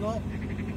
go.